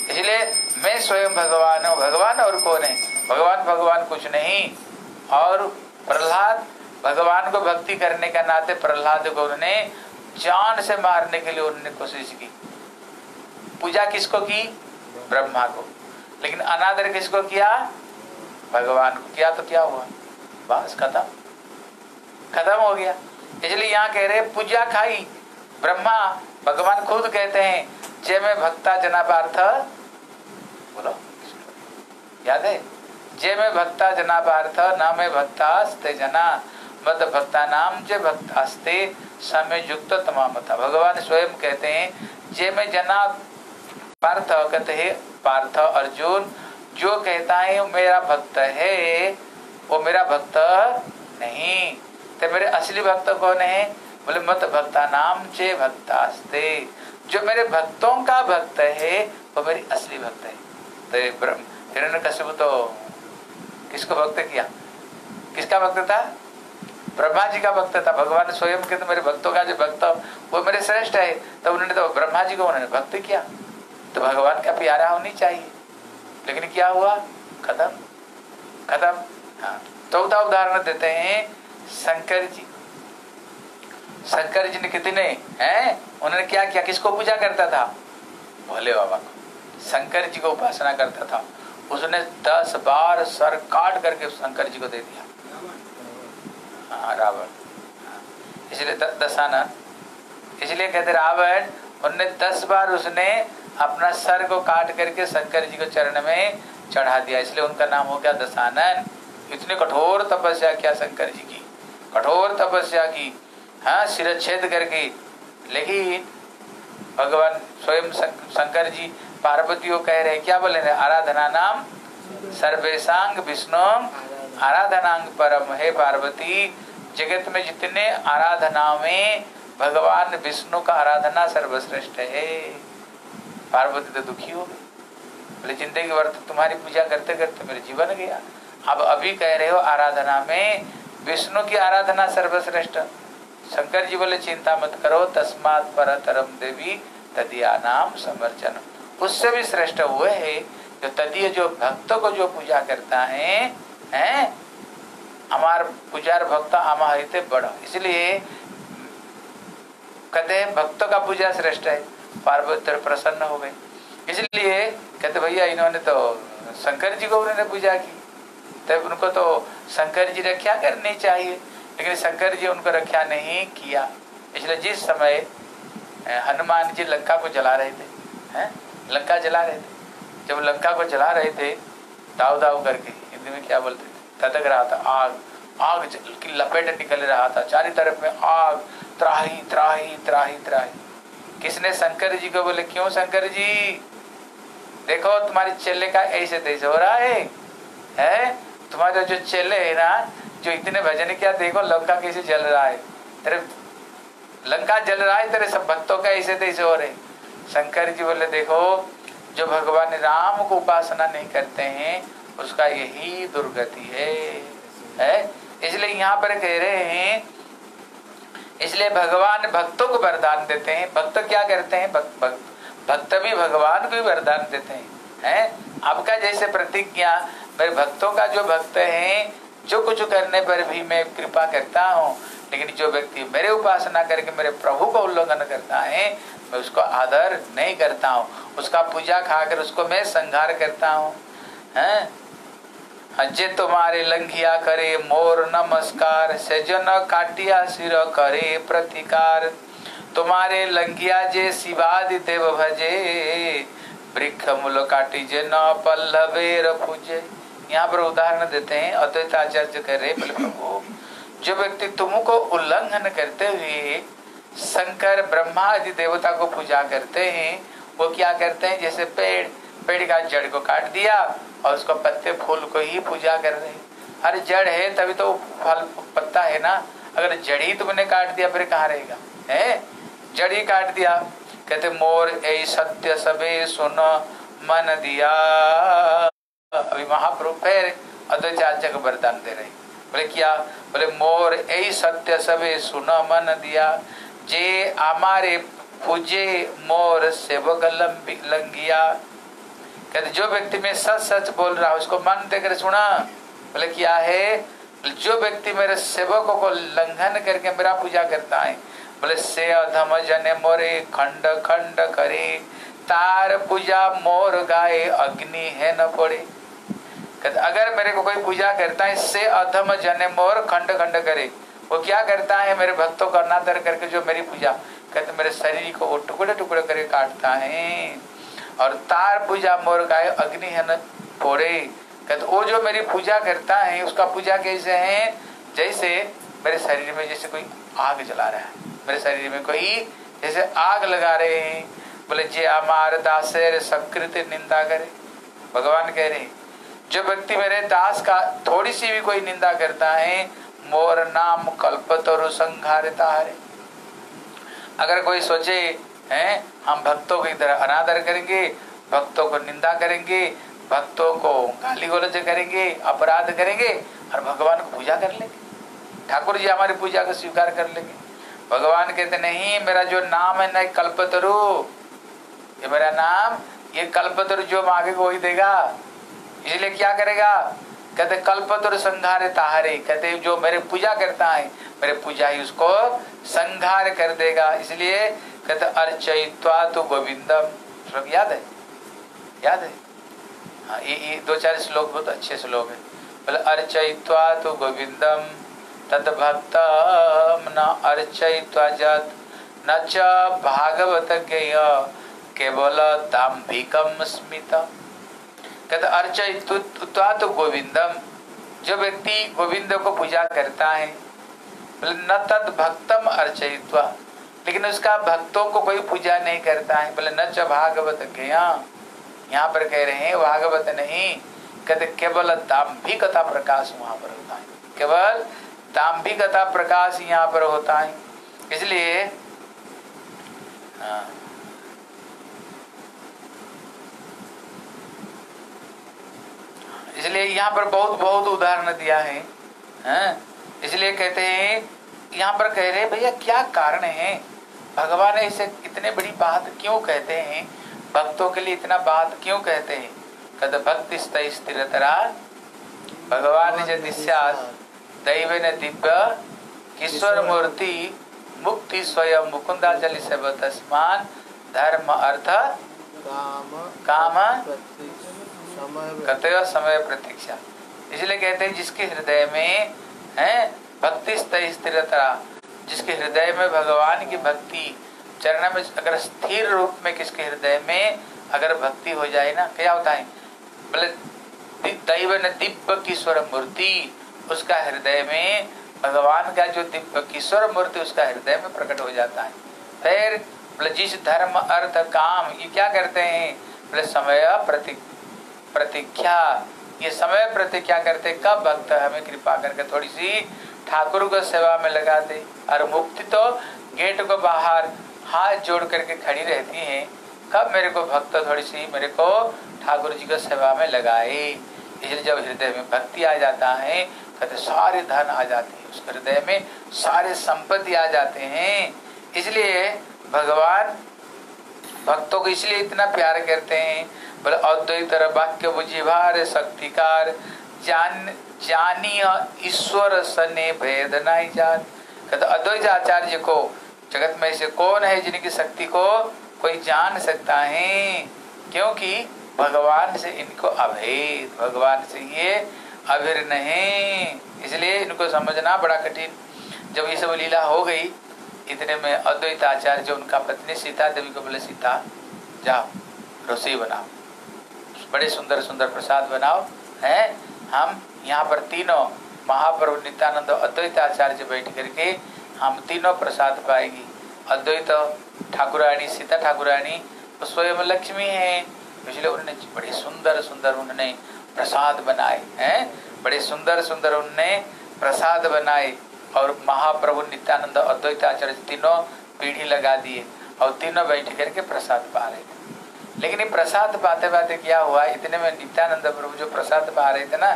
इसलिए मैं स्वयं भगवान हूँ। भगवान और कौन है? भगवान भगवान कुछ नहीं। और प्रहलाद भगवान को भक्ति करने का नाते प्रहलाद को उन्होंने जान से मारने के लिए उन्होंने कोशिश की। पूजा किसको की? ब्रह्मा को। लेकिन अनादर किसको किया? भगवान को। किया तो क्या हुआ? बस, खत्म। खत्म हो गया। इसलिए यहाँ कह रहे पूजा खाई। ब्रह्मा, भगवान खुद कहते हैं, जय में भक्ता जना पार्थ बोलो, याद है? जय में भक्ता जना पार्थ न में भक्ता जना। भक्ता नाम जे भक्तास्ते समय युक्त तमामता भगवान स्वयं कहते हैं जे में जना पार्थ कहते हैं, पार्थ अर्जुन, जो कहता है वो मेरा भक्त है, वो मेरा भक्त नहीं। तो मेरे असली भक्त कौन है? बोले मत भक्ता नाम चे भक्तास्ते। जो मेरे भक्तों का भक्त है, वो मेरी असली भक्त है। तो हिरण्य कश्यप तो किसको भक्त किया? किसका भक्त था? ब्रह्मा जी का भक्त था, भगवान स्वयं के तो मेरे भक्तों का जो भक्त वो मेरे श्रेष्ठ है। तो उन्होंने तो ब्रह्मा जी को उन्होंने भक्त किया। तो भगवान का प्यारा होनी चाहिए। लेकिन क्या हुआ? खत्म। खत्म। हाँ। चौथा तो उदाहरण देते हैं, शंकर जी। शंकर जी ने कितने, हैं? उन्होंने क्या किया? किसको पूजा करता था? भोले बाबा को। शंकर जी को उपासना करता था। उसने दस बार सर काट करके शंकर जी को दे दिया। हाँ रावण। इसलिए दशानन। इसलिए कहते रावण, उनने दस बार उसने अपना सर को काट करके शंकर जी को चरण में चढ़ा दिया। इसलिए उनका नाम हो गया दशानन। इतनी कठोर तपस्या किया शंकर जी की। कठोर तपस्या की हाँ सिरच्छेद करके लेकिन भगवान स्वयं शंकर जी पार्वती को कह रहे क्या बोले रहे आराधना नाम सर्वेशांग विष्णु आराधनांग परम, है पार्वती, जगत में जितने आराधना में भगवान विष्णु का आराधना सर्वश्रेष्ठ है। पार्वती तो दुखी हो गई। ज़िंदगी भर तो तुम्हारी पूजा करते करते मेरे जीवन गया। अब अभी कह रहे हो आराधना में विष्णु की आराधना सर्वश्रेष्ठ। शंकर जी बोले, चिंता मत करो, तस्मात पर तरम देवी तदिया नाम समर्चन उससे भी श्रेष्ठ हुए है जो तदीय जो भक्तों को जो पूजा करता है हैं? हमार पूजार भक्त हमारे बड़ा। इसलिए कहते हैं, भक्तों का पूजा श्रेष्ठ है। पार्वती प्रसन्न हो गए। इसलिए कहते भैया, इन्होंने तो शंकर जी को उन्होंने पूजा की। तब उनको तो शंकर जी रक्षा करनी चाहिए। लेकिन शंकर जी उनको रक्षा नहीं किया। इसलिए जिस समय हनुमान जी लंका को जला रहे थे, हैं? लंका जला रहे थे। जब लंका को जला रहे थे दाव दाव करके हिंदी में क्या बोलते तदक रहा था, आग आग की लपेट निकल रहा था, चारी तरफ़ में आग, त्राही त्राही त्राही त्राही। किसने शंकर जी को बोले, क्यों शंकर जी? देखो, तुम्हारे चेले का ऐसे तैसे हो रहा है है? तुम्हारे जो चेले है ना, जो इतने भजन किया, देखो, लंका कैसे जल रहा है। तेरे, लंका जल रहा है, तेरे सब भक्तों का ऐसे तैसे हो रहे शंकर जी बोले, देखो, जो भगवान राम को उपासना नहीं करते हैं उसका यही दुर्गति है। है? इसलिए यहाँ पर कह रहे हैं इसलिए भगवान भक्तों को वरदान देते हैं। भक्त क्या करते हैं? भक्त भक्त, भक्त भी भगवान को भी वरदान देते हैं। हैं? आपका जैसे प्रतिज्ञा मेरे भक्तों का जो भक्त है जो कुछ करने पर भी मैं कृपा करता हूँ लेकिन जो व्यक्ति मेरे उपासना करके मेरे प्रभु का उल्लंघन करता है मैं उसको आदर नहीं करता हूँ। उसका पूजा खाकर उसको मैं संहार करता हूँ? जे तुम्हारे लंघिया करे मोर नमस्कार सजन काटिया सिर करे प्रतिकार। तुम्हारे लंघिया जे शिवादि देव भजे, वृक्ष मूल काटी जे न पल्लवे पूजे। यहाँ पर उदाहरण देते हैं, अद्वैत आचार्य कह रहे प्रभु, जो व्यक्ति तुमको उल्लंघन करते हुए शंकर ब्रह्मा आदि देवता को पूजा करते हैं, वो क्या करते हैं? जैसे पेड़ पेड़ का जड़ को काट दिया और उसको पत्ते फूल को ही पूजा कर रहे अरे जड़ है, तभी तो फल, पत्ता है ना। अगर जड़ ही तुमने काट दिया, फिर कहाँ रहेगा? है? जड़ ही काट दिया। कहते, मोर ए सत्य सबे सुन, मन दिया। अभी महाप्रभु फिर अद्वैत को वरदान दे रहे बोले, क्या? बोले, मोर ए सत्य सबे सुन, मन दिया। जे हमारे पूजे, मोर सेवक लंगिया। कहते, जो व्यक्ति में सच सच बोल रहा है उसको मन देकर सुना। बोले क्या है? जो व्यक्ति मेरे सेवकों को लंघन करके मेरा पूजा करता है। बोले, से अधम जने मोरे खंड खंड करे। तार पूजा मोर गाए, अग्नि है न पड़े। कहते, अगर मेरे को कोई पूजा करता है, से अधम जने मोर खंड खंड करे। वो क्या करता है मेरे भक्तों का अनादर करके जो मेरी पूजा? कहते, मेरे शरीर को वो टुकड़े टुकड़े करके काटता है। और तार पूजा मोर गाय अग्नि है न फोड़े कहते वो जो मेरी पूजा करता है, उसका पूजा कैसे है? जैसे मेरे शरीर में जैसे कोई आग जला रहा है। मेरे शरीर में कोई जैसे आग लगा रहे हैं। बोले, जे अमार दासेर सकृत निंदा करे। भगवान कह रहे जो व्यक्ति मेरे दास का थोड़ी सी भी कोई निंदा करता है, मोर नाम कल्पतरु संघारिता हरे। अगर कोई सोचे हैं? हम भक्तों की तरह अनादर करेंगे, भक्तों को निंदा करेंगे, भक्तों को गाली गलौज करेंगे, अपराध करेंगे और भगवान को पूजा कर लेंगे। ठाकुर जी हमारी पूजा को स्वीकार कर लेंगे। भगवान कहते, नहीं, मेरा जो नाम है ना कल्पतरु। ये मेरा नाम, ये कल्पतरु जो मांगे को वही देगा। इसलिए क्या करेगा? कहते, कल्पतरु संघार ताहरे। कहते, जो मेरे पूजा करता है, मेरे पूजा ही उसको संघार कर देगा। इसलिए कहते अर्चयित्वा तो गोविंदम। श्लोक याद है? याद है? हाँ ये ये दो चार श्लोक बहुत अच्छे श्लोक है। बोले अर्चयित्वा तो गोविंदम, तद भक्तम न अर्चयित्वा जत, न च भागवत ज्ञेय, केवल दाम्भिकम स्मित। कहते, अर्चयित्वा तो गोविंदम, जो व्यक्ति गोविंद को पूजा करता है, बोले, न तद भक्तम अर्चयित्वा लेकिन उसका भक्तों को कोई पूजा नहीं करता है। बोले न च भागवत गया। यहाँ पर कह रहे हैं, भागवत नहीं कहते केवल दाम्भिकता प्रकाश वहाँ पर होता है। केवल दाम्भिकता प्रकाश यहाँ पर होता है। इसलिए हाँ। इसलिए यहाँ पर बहुत बहुत उदाहरण दिया है। हैं? इसलिए कहते हैं, यहाँ पर कह रहे हैं, भैया, क्या कारण है? भगवान ऐसे इतने बड़ी बात क्यों कहते हैं? भक्तों के लिए इतना बात क्यों कहते हैं? कद भक्ति स्थिरतरा भगवान यदि दैव ने दिव्य। किशोर मूर्ति मुक्ति स्वयं मुकुंदाचली से तस्मान। धर्म अर्थ काम काम समय समय प्रतीक्षा। इसलिए कहते हैं जिसके हृदय में है भक्ति स्थिरता जिसके हृदय में भगवान की भक्ति चरण में अगर स्थिर रूप में किसके हृदय में अगर भक्ति हो जाए ना क्या होता है बोले दैव ने दिव्य किशोर मूर्ति, उसका हृदय में भगवान का जो दिव्य किशोर मूर्ति, उसका हृदय में प्रकट हो जाता है। फिर बोले, जिस धर्म, अर्थ, काम, ये क्या करते हैं? बोले, समय प्रति प्रतीक्षा ये समय प्रतीक्षा करते कब भक्त हमें कृपा करके थोड़ी सी ठाकुर को सेवा में लगा दे। और मुक्ति तो गेट को बाहर हाथ जोड़ करके खड़ी रहती है। कब मेरे को भक्त थोड़ी सी मेरे को ठाकुर जी को सेवा में लगाए। इसलिए जब हृदय में भक्ति आ जाता है कहते सारे धन आ जाते हैं। उस हृदय में सारे संपत्ति आ जाते हैं। इसलिए भगवान भक्तों को इसलिए इतना प्यार करते हैं। बोले अद्वैत वाक्य बुझिभार शक्तिकार, जान जानी ईश्वर सने भेद नहीं जान। कहते, अद्वैत आचार्य को, जगत में से कौन है जिनकी शक्ति को कोई जान सकता है? क्योंकि भगवान से इनको अभेद, भगवान से ये अभिर नहीं इसलिए इनको समझना बड़ा कठिन। जब ये सब लीला हो गई, इतने में अद्वैत आचार्य जो उनका पत्नी सीता, देवी को बोले, सीता, जाओ, रसोई बनाओ। बड़े सुंदर सुंदर प्रसाद बनाओ, है? हम यहाँ पर तीनों महाप्रभु नित्यानंद अद्वैत आचार्य बैठ करके हम तीनों प्रसाद पाएगी। अद्वैत ठाकुरानी सीता ठाकुरानी तो स्वयं लक्ष्मी है। इसलिए उन्होंने बड़े सुंदर सुंदर उन्होंने प्रसाद बनाए, हैं? बड़े सुंदर सुंदर उन्होंने प्रसाद बनाए और महाप्रभु नित्यानंद अद्वैत आचार्य तीनों पीढ़ी लगा दिए और तीनों बैठ करके प्रसाद पा रहे थे। लेकिन ये प्रसाद पाते पाते क्या हुआ? इतने में नित्यानंद प्रभु जो प्रसाद पा रहे थे ना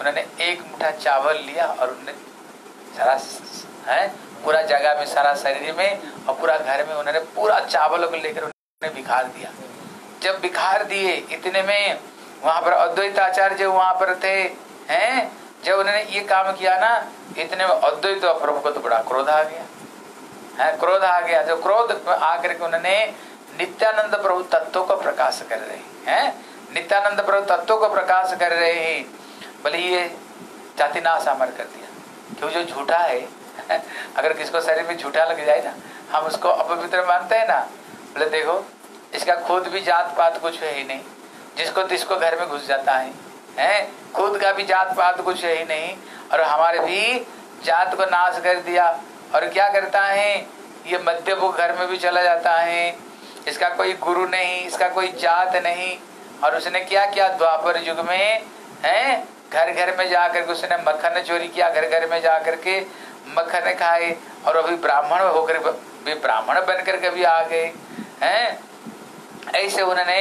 उन्होंने एक मुठा चावल लिया और उन्होंने सारा है, पूरा जगह में, सारा शरीर में और पूरा घर में उन्होंने पूरा चावल को लेकर उन्होंने बिखार दिया। जब बिखार दिए, इतने में वहाँ पर अद्वैत आचार्य वहाँ पर थे, हैं, जब उन्होंने ये काम किया ना, इतने में अद्वैत प्रभु को तो बड़ा क्रोध आ गया। है, क्रोध आ गया। जो क्रोध आकर के उन्होंने नित्यानंद प्रभु तत्व को प्रकाश कर रहे हैं, नित्यानंद प्रभु तत्व को प्रकाश कर रहे हैं। बोले ये जाति नाश अमर कर दिया। क्यों जो झूठा है? अगर किसको शरीर में झूठा लग जाए ना, हम उसको अपवित्र मानते हैं ना, बोले देखो, इसका खुद भी जात पात कुछ है ही नहीं। जिसको तिसको घर में घुस जाता है, हैं? खुद का भी जात पात कुछ है ही नहीं, और हमारे भी जात को नाश कर दिया। और क्या करता है? ये मध्य घर में भी चला जाता है। इसका कोई गुरु नहीं, इसका कोई जात नहीं। और उसने क्या किया? द्वापर युग में, है? घर घर में जाकर के उसने मक्खन चोरी किया घर घर में जाकर के मक्खन खाए और अभी ब्राह्मण होकर वे ब्राह्मण बनकर भी आ गए, हैं? ऐसे उन्होंने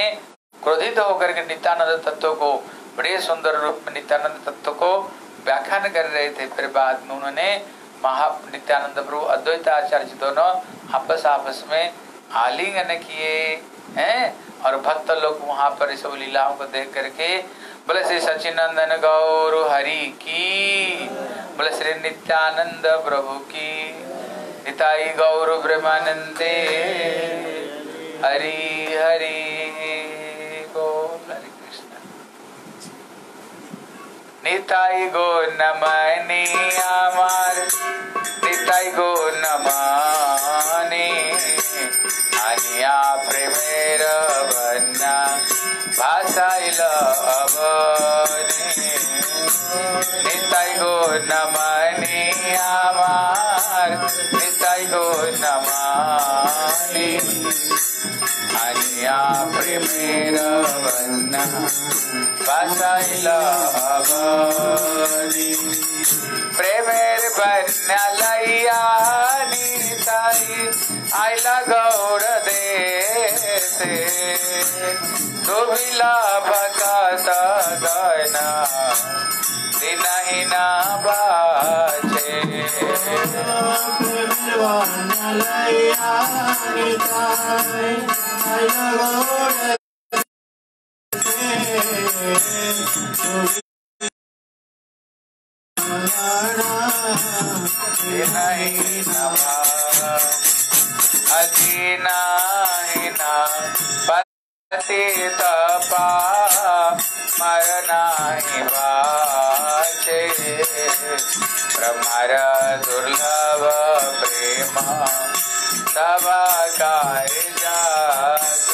क्रोधित होकर के नित्यानंद तत्व को, बड़े सुंदर रूप में नित्यानंद तत्व को व्याख्यान कर रहे थे। फिर बाद में उन्होंने महा नित्यानंद प्रभु अद्वैत आचार्य दोनों आपस आपस में आलिंगन किए, हैं? और भक्त लोग वहाँ पर सब लीलाओं को देख करके बोले श्री सचिनंदन गौर हरि की बोले श्री नित्यानंद प्रभु की निताई गौर ब्रह्मानंदे हरि हरि बोल हरि कृष्ण নিতাই গো নমনি আমার নিতাই গো নমানি ভাসাইল অবনি নিতাই গো নমনি আমার নিতাই গো নমানি আনিয়া প্রেমের বন্যা ভাসাইল অবনি প্রেমের বন্যা লাইয়া নিতাই আইলা গৌর দেশে তুমিলা বাকাশ গয়না দিনাহি না বাছে লাইয়া নিতাই আইলা গৌর पा मरना ही बाचे ब्रह्मर दुर्लभ प्रेम तब कार्य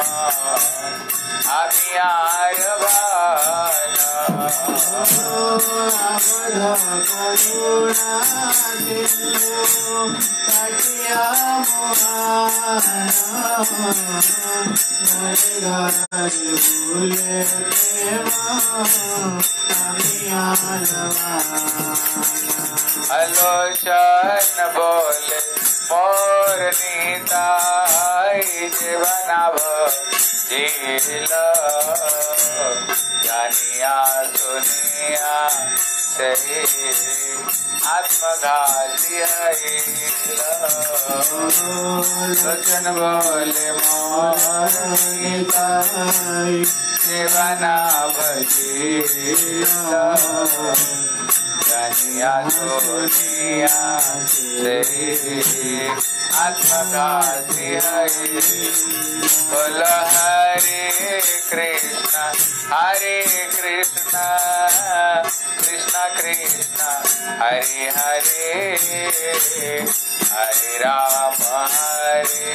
प्रेम अभियार आलोचन बोले मोर नीताई जीवनभ जील। जानिया सुनिया सही। आत्मघाती लोचन बोले मोर नीताई जीवनभ जील सोनिया से आत्मघाती बोल हरे कृष्ण हरे कृष्ण कृष्ण कृष्ण हरे हरे हरे राम हरे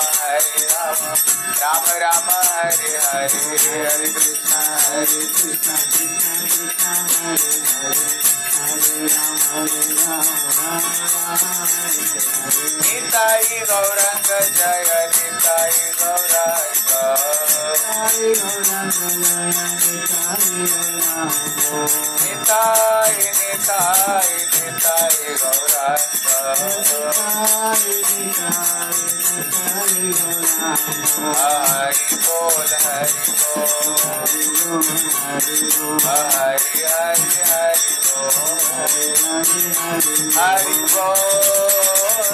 हरे हरे हरे कृष्ण हरे कृष्ण कृष्ण कृष्ण हरे हरे हरे राम हरे राम राम राम हरे हरे निताई गौरंग जय निताई गौरंग हरे गौरंग जय Nitai Gaurang Nitai Nitai Nitai Gaurang Nitai Hari Bol Hari Bol Hari Hari Hari Bol Hari Bol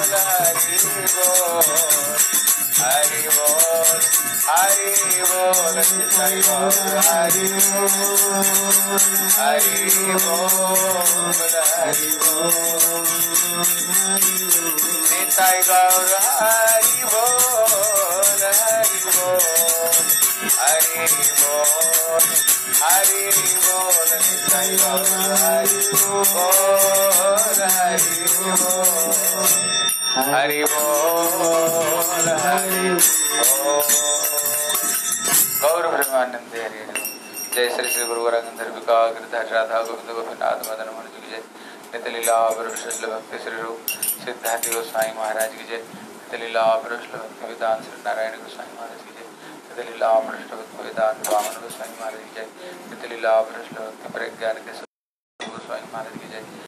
Hari Bol Hari Hari बोल हरे हरे हरे हरि बोल हरि बोल हरि बोल निताई गौर हरि हरि बोल हरि निताई गौर हरि बोल हरि बोल हरि बोल हरि बोल बोल हरि बोल हरि बोल हरि गौर हरि जय श्री श्री गुरु वरंधर विकास गिरधर राधा गोविंद गोपीनाथ मदन मोहन की जय नित्य लीला भक्ति श्री रूप सिद्धार्थ गोस्वामी महाराज की जय नित्य लीला वरुषल भक्ति वेदांत श्री नारायण गोस्वामी महाराज वेदांत वामन गोस्वामी महाराज की जय नित्य लीला वरुषल भक्ति प्रज्ञान के गोस्वामी महाराज की जय